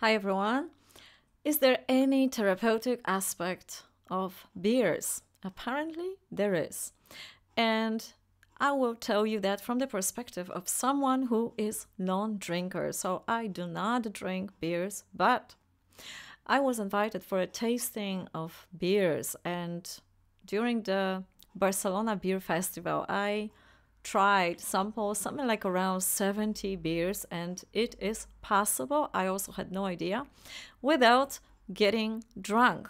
Hi everyone. Is there any therapeutic aspect of beers? Apparently, there is. And I will tell you that from the perspective of someone who is non-drinker. So I do not drink beers, but I was invited for a tasting of beers and during the Barcelona Beer Festival, I tried sample something like around 70 beers and it is possible. I also had no idea without getting drunk.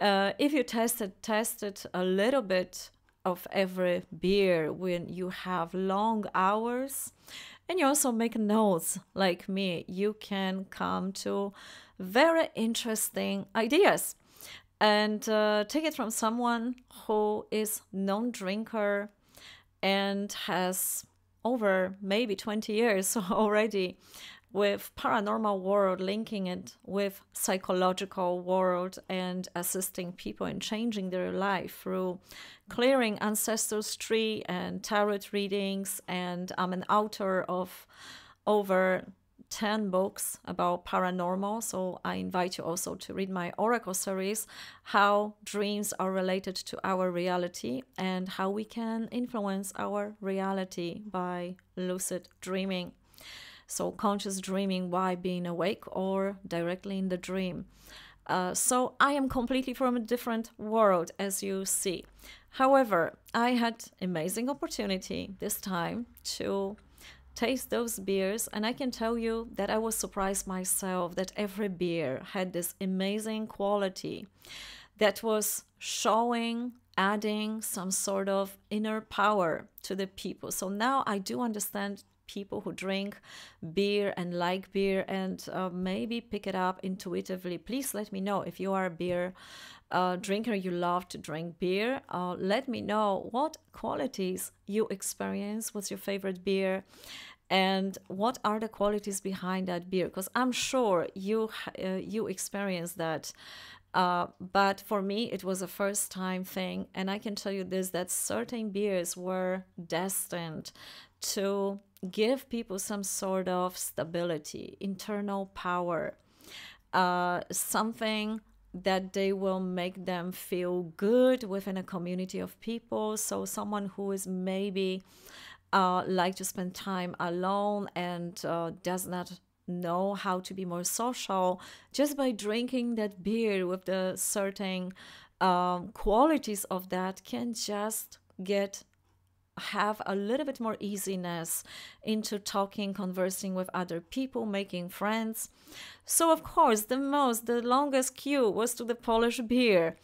Uh, if you tested tested a little bit of every beer when you have long hours and you also make notes like me you can come to very interesting ideas. And uh, take it from someone who is non-drinker and has over maybe 20 years already with paranormal world linking it with psychological world and assisting people in changing their life through clearing ancestors tree and tarot readings. And i'm an author of over 10 books about paranormal. So I invite you also to read my Oracle series, How Dreams Are Related to Our Reality and How We Can Influence Our Reality by Lucid Dreaming. So, conscious dreaming while being awake or directly in the dream. Uh, so, I am completely from a different world, as you see. However, I had amazing opportunity this time to taste those beers and i can tell you that i was surprised myself that every beer had this amazing quality that was showing adding some sort of inner power to the people. So now i do understand people who drink beer and like beer and uh, maybe pick it up intuitively. Please let me know if you are a beer uh, drinker you love to drink beer uh, let me know what qualities you experience what's your favorite beer and what are the qualities behind that beer? Because i'm sure you uh, you experienced that. Uh, but for me it was a first time thing and i can tell you this that certain beers were destined to give people some sort of stability internal power uh, something that they will make them feel good within a community of people. So someone who is maybe uh, like to spend time alone and uh, does not know how to be more social just by drinking that beer with the certain um, qualities of that can just get have a little bit more easiness into talking conversing with other people making friends. So of course the most the longest queue was to the polish beer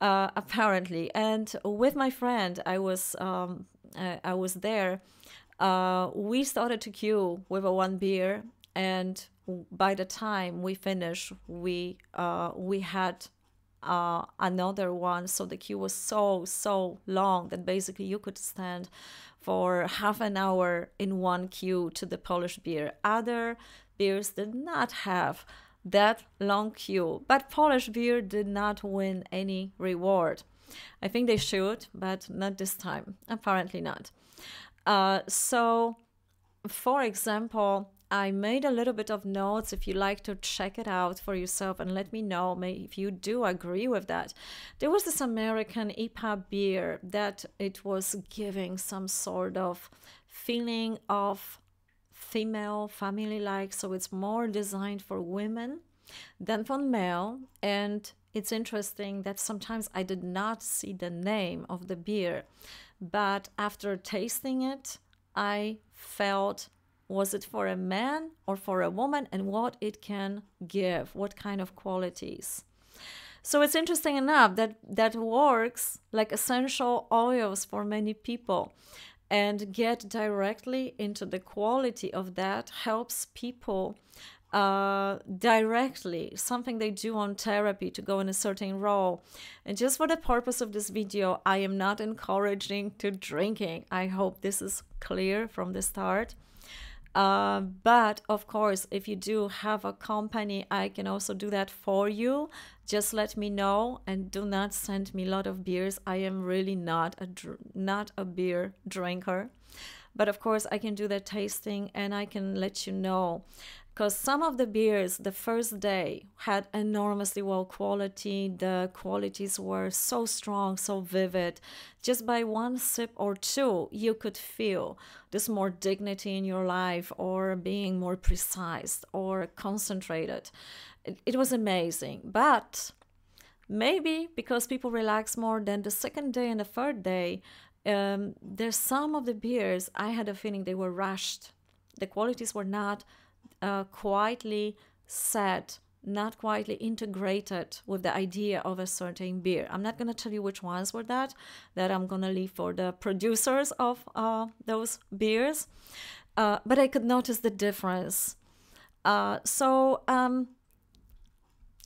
uh, apparently. And with my friend i was um, uh, I was there, uh, we started to queue with a one beer, and by the time we finished, we uh, we had uh, another one. So the queue was so so long that basically you could stand for half an hour in one queue to the Polish beer. Other beers did not have that long queue, but Polish beer did not win any reward. I think they should, but not this time. Apparently not. Uh, so, for example, I made a little bit of notes if you like to check it out for yourself and let me know if you do agree with that. There was this American IPA beer that it was giving some sort of feeling of female family like, so it's more designed for women than for male and it's interesting that sometimes I did not see the name of the beer, but after tasting it, I felt was it for a man or for a woman and what it can give, what kind of qualities. So it's interesting enough that that works like essential oils for many people and get directly into the quality of that helps people uh, directly, something they do on therapy to go in a certain role. And just for the purpose of this video, I am not encouraging to drinking. I hope this is clear from the start. Uh, but of course, if you do have a company, I can also do that for you. Just let me know and do not send me a lot of beers. I am really not a not a beer drinker. But of course, I can do that tasting and I can let you know because some of the beers the first day had enormously well quality the qualities were so strong so vivid. Just by one sip or two you could feel this more dignity in your life or being more precise or concentrated. It, it was amazing. But maybe because people relax more than the second day and the third day um, there's some of the beers i had a feeling they were rushed. The qualities were not uh, quietly set, not quietly integrated with the idea of a certain beer. I'm not going to tell you which ones were that, that I'm going to leave for the producers of uh, those beers. Uh, but I could notice the difference. Uh, so, um,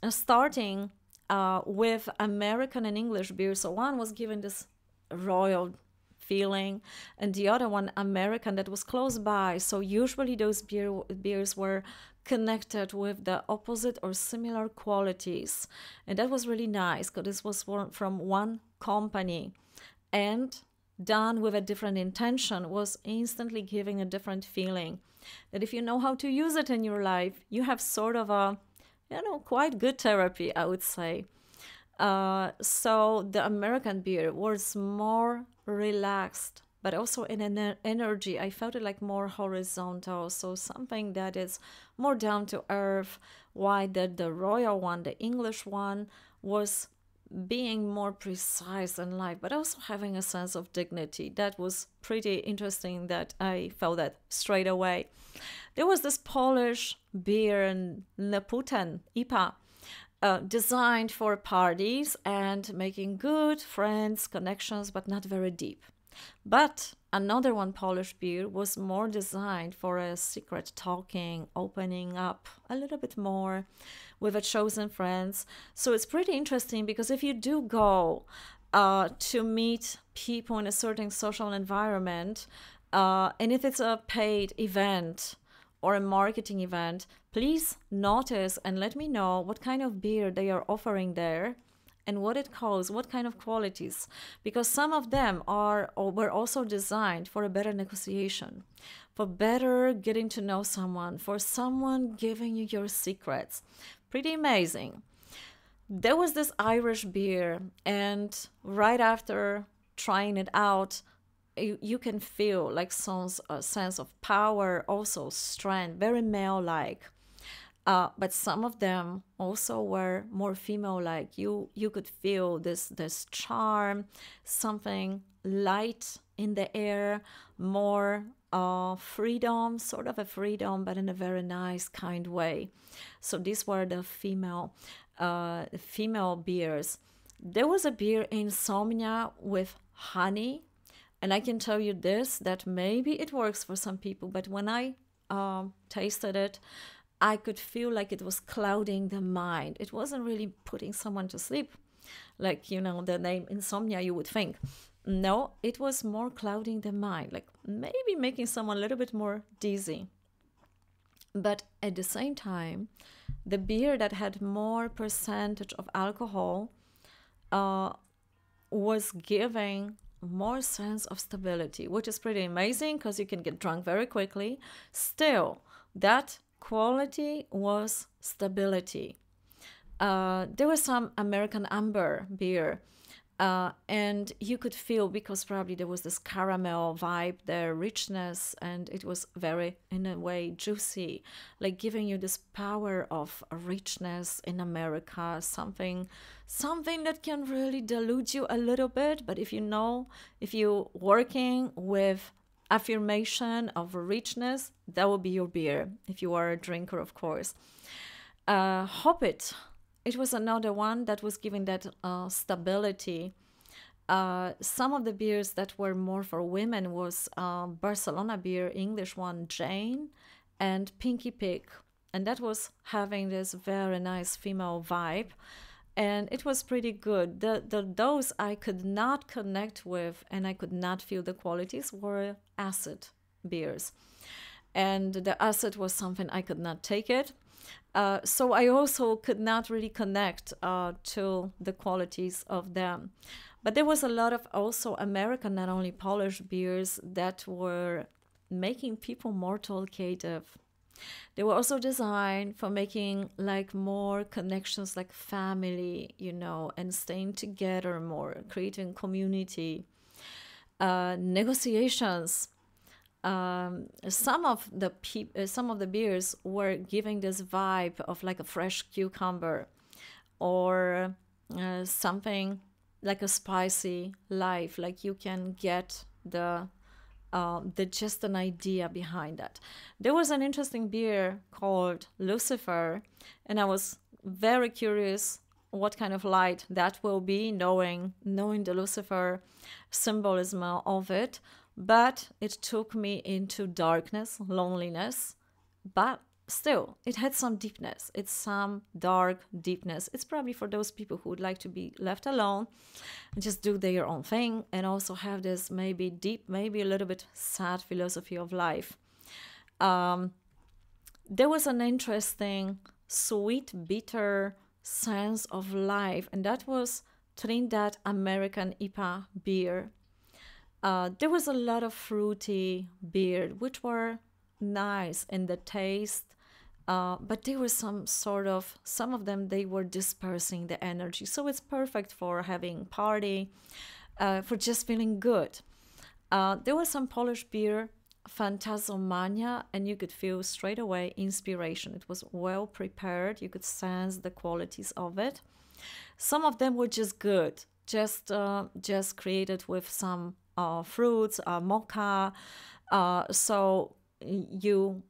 uh, starting uh, with American and English beer, so one was given this royal feeling, and the other one American that was close by. So usually those beer, beers were connected with the opposite or similar qualities, and that was really nice because this was from one company, and done with a different intention was instantly giving a different feeling. That if you know how to use it in your life, you have sort of a you know quite good therapy, I would say. Uh, so the American beer was more relaxed, but also in an energy. I felt it like more horizontal, so something that is more down to earth. Why that the royal one, the English one, was being more precise in life, but also having a sense of dignity. That was pretty interesting that I felt that straight away. There was this Polish beer, and Nepoten, IPA, uh, designed for parties and making good friends, connections, but not very deep. But another one, Polish beer, was more designed for a secret talking, opening up a little bit more with a chosen friends. So it's pretty interesting because if you do go uh, to meet people in a certain social environment, uh, and if it's a paid event, or a marketing event, please notice and let me know what kind of beer they are offering there and what it costs, what kind of qualities, because some of them are or were also designed for a better negotiation, for better getting to know someone, for someone giving you your secrets. Pretty amazing. There was this Irish beer, and right after trying it out, you, you can feel like some a sense of power, also strength, very male like. Uh, but some of them also were more female like. You you could feel this this charm, something light in the air, more uh, freedom, sort of a freedom, but in a very nice, kind way. So these were the female uh, female beers. There was a beer insomnia with honey and I can tell you this that maybe it works for some people, but when I um, tasted it, I could feel like it was clouding the mind. It wasn't really putting someone to sleep, like, you know, the name insomnia, you would think. No, it was more clouding the mind, like maybe making someone a little bit more dizzy. But at the same time, the beer that had more percentage of alcohol uh, was giving more sense of stability, which is pretty amazing because you can get drunk very quickly. Still, that quality was stability. Uh, there was some American amber beer uh, and you could feel because probably there was this caramel vibe there richness and it was very in a way juicy like giving you this power of richness in america something something that can really delude you a little bit but if you know if you're working with affirmation of richness that will be your beer if you are a drinker of course. Uh, Hobbit it was another one that was giving that uh, stability. Uh, some of the beers that were more for women was um, Barcelona beer, English one, Jane, and Pinky Pig, and that was having this very nice female vibe, and it was pretty good. The the those I could not connect with, and I could not feel the qualities were acid beers, and the acid was something I could not take it. Uh, so I also could not really connect uh, to the qualities of them. But there was a lot of also American, not only Polish beers that were making people more talkative. They were also designed for making like more connections, like family, you know, and staying together more, creating community. Uh, negotiations. Um, some of the uh, some of the beers were giving this vibe of like a fresh cucumber, or uh, something like a spicy life. Like you can get the um, the just an idea behind that. There was an interesting beer called Lucifer, and I was very curious what kind of light that will be, knowing knowing the Lucifer symbolism of it. But it took me into darkness, loneliness, but still it had some deepness. It's some dark deepness. It's probably for those people who would like to be left alone and just do their own thing and also have this maybe deep maybe a little bit sad philosophy of life. Um, there was an interesting sweet bitter sense of life and that was trinidad american ipa beer. Uh, there was a lot of fruity beer which were nice in the taste uh, but there was some sort of some of them they were dispersing the energy. So it's perfect for having party uh, for just feeling good. Uh, there was some polish beer phantasmania and you could feel straight away inspiration. It was well prepared. You could sense the qualities of it. Some of them were just good just uh, just created with some uh, fruits uh, mocha. So you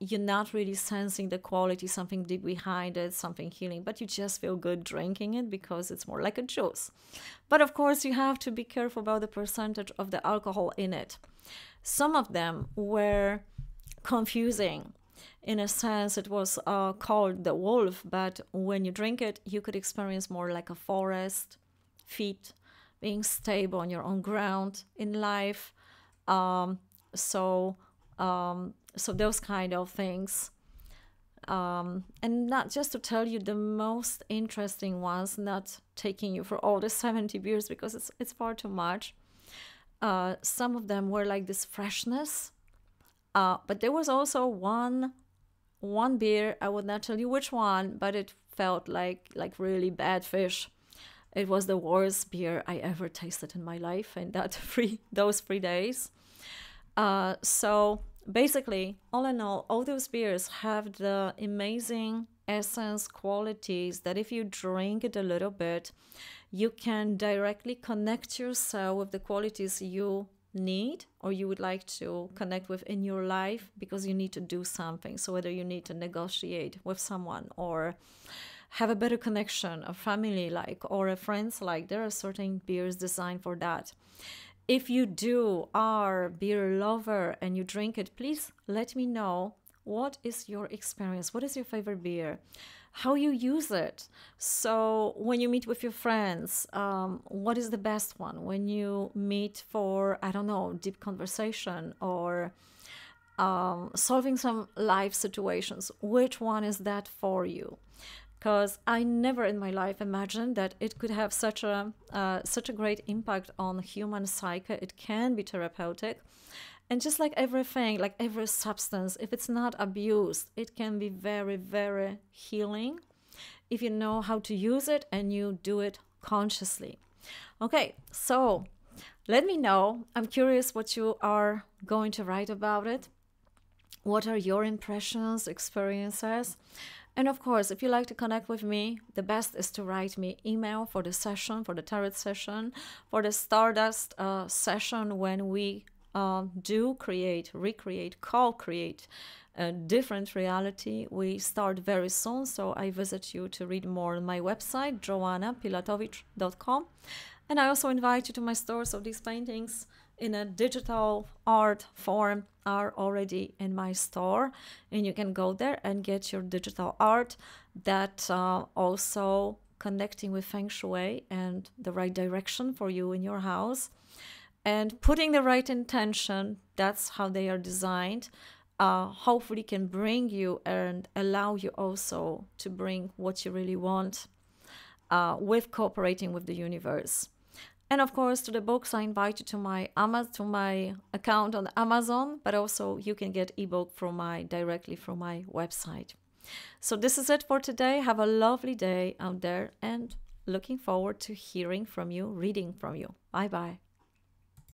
you're not really sensing the quality, something deep behind it, something healing, but you just feel good drinking it because it's more like a juice. But of course, you have to be careful about the percentage of the alcohol in it. Some of them were confusing. In a sense, it was uh, called the wolf, but when you drink it, you could experience more like a forest, feet, being stable on your own ground in life. Um, so, um, so those kind of things. Um, and not just to tell you the most interesting ones not taking you for all the 70 beers because it's, it's far too much. Uh, some of them were like this freshness. Uh, but there was also one one beer i would not tell you which one but it felt like like really bad fish. It was the worst beer i ever tasted in my life in that three those three days. Uh, so basically, all in all, all those beers have the amazing essence qualities that if you drink it a little bit, you can directly connect yourself with the qualities you need or you would like to connect with in your life because you need to do something. So, whether you need to negotiate with someone or have a better connection, a family like, or a friends like, there are certain beers designed for that. If you do are beer lover and you drink it, please let me know what is your experience? What is your favorite beer? How you use it? So when you meet with your friends, um, what is the best one? When you meet for I don't know deep conversation or um, solving some life situations, which one is that for you? Because I never in my life imagined that it could have such a uh, such a great impact on human psyche. It can be therapeutic, and just like everything, like every substance, if it's not abused, it can be very very healing if you know how to use it and you do it consciously. Okay, so let me know. I'm curious what you are going to write about it. What are your impressions, experiences? And of course, if you like to connect with me, the best is to write me email for the session, for the tarot session, for the Stardust uh, session when we uh, do create, recreate, co-create a different reality. We start very soon, so I visit you to read more on my website, joannapilatowicz.com. And I also invite you to my store, so these paintings in a digital art form are already in my store and you can go there and get your digital art that uh, also connecting with feng shui and the right direction for you in your house. And putting the right intention that's how they are designed uh, hopefully can bring you and allow you also to bring what you really want uh, with cooperating with the universe And of course, to the books, I invite you to my Amazon, to my account on Amazon, but also you can get ebook from my directly from my website. So this is it for today. Have a lovely day out there and looking forward to hearing from you, reading from you. Bye bye.